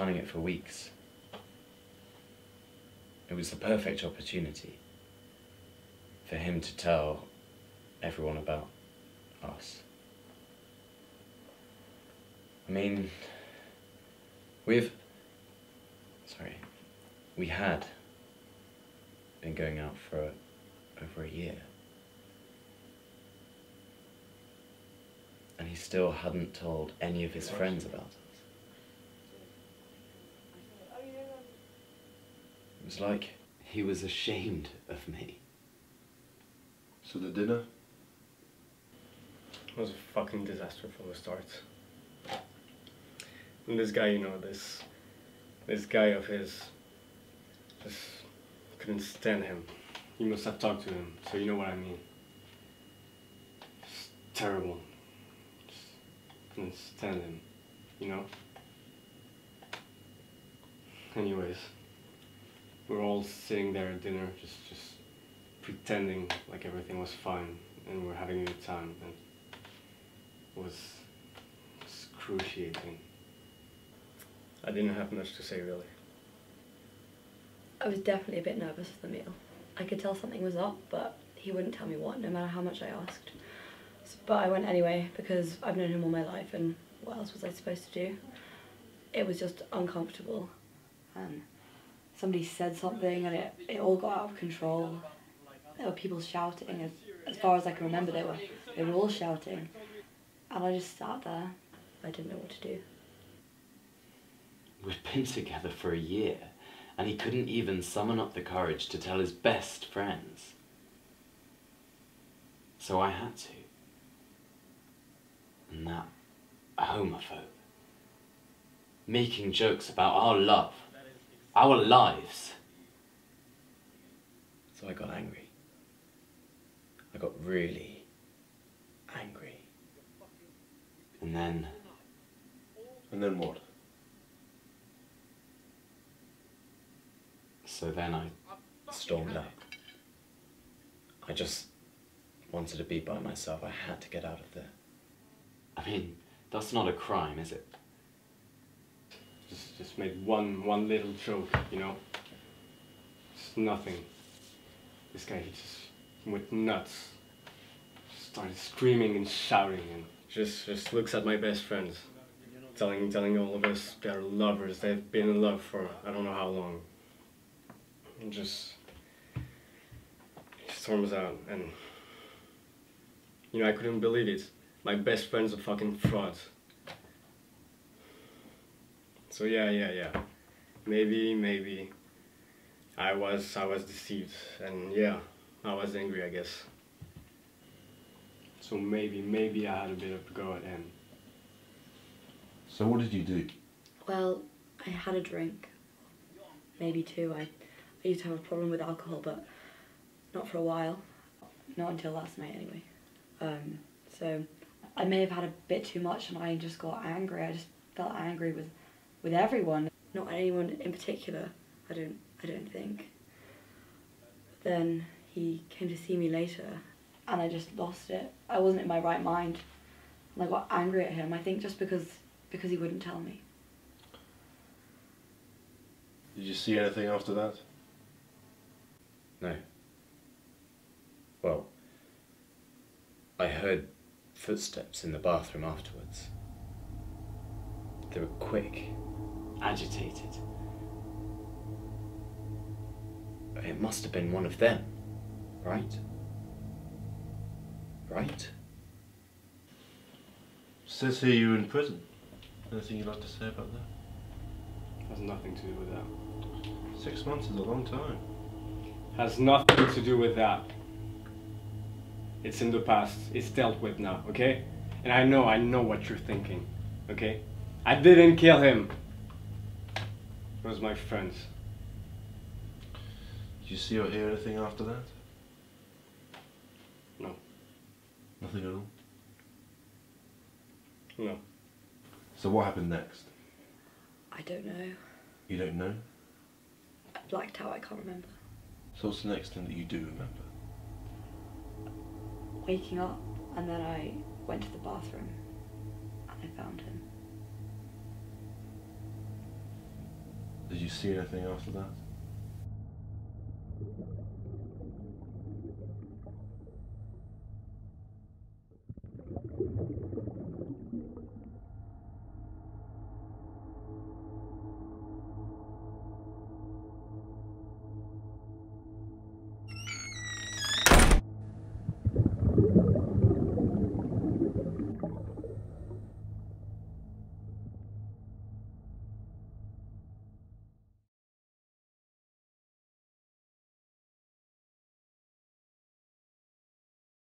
Planning it for weeks. It was the perfect opportunity for him to tell everyone about us. I mean, we've. Sorry. We had been going out for over a year. And he still hadn't told any of his friends about us. It was like he was ashamed of me. So the dinner? It was a fucking disaster from the start. And this guy, you know, this this guy of his just couldn't stand him. You must have talked to him, so you know what I mean. It's terrible. Just couldn't stand him, you know? Anyways, we're all sitting there at dinner, just just pretending like everything was fine and we're having a good time and it was excruciating. I didn't have much to say really. I was definitely a bit nervous for the meal. I could tell something was up, but he wouldn't tell me what, no matter how much I asked. But I went anyway because I've known him all my life, and what else was I supposed to do? It was just uncomfortable, and somebody said something, and it, it all got out of control. There were people shouting. As, as far as I can remember, they were they were all shouting, and I just sat there. I didn't know what to do. We'd been together for a year, and he couldn't even summon up the courage to tell his best friends. So I had to. And that a homophobe. Making jokes about our love, our lives. So I got angry. I got really angry. And then And then what? So then I stormed out. I just wanted to be by myself. I had to get out of there. I mean, that's not a crime, is it? Just just made one one little joke, you know? It's nothing. This guy he just went nuts. Started screaming and shouting and just just looks at my best friends. Telling telling all of us they're lovers, they've been in love for I don't know how long. And just storms out and you know I couldn't believe it. My best friend's a fucking fraud. So yeah, yeah, yeah. Maybe, maybe I was I was deceived and yeah, I was angry I guess. So maybe, maybe I had a bit of a go at him. So what did you do? Well, I had a drink, maybe two. I, I used to have a problem with alcohol, but not for a while. Not until last night, anyway. Um, so I may have had a bit too much, and I just got angry. I just felt angry with, with everyone, not anyone in particular. I don't, I don't think. Then he came to see me later, and I just lost it. I wasn't in my right mind, and I got angry at him. I think just because because he wouldn't tell me. Did you see anything after that? No. Well, I heard footsteps in the bathroom afterwards. They were quick, agitated. It must have been one of them, right? Right? Says here you're in prison. Anything you'd like to say about that? Has nothing to do with that. Six months is a long time. Has nothing to do with that. It's in the past. It's dealt with now, okay? And I know, I know what you're thinking, okay? I didn't kill him. It was my friends. Did you see or hear anything after that? No. Nothing at all. No. So what happened next? I don't know. You don't know? I blacked out. I can't remember. So what's the next thing that you do remember? Waking up, and then I went to the bathroom, and I found him. Did you see anything after that?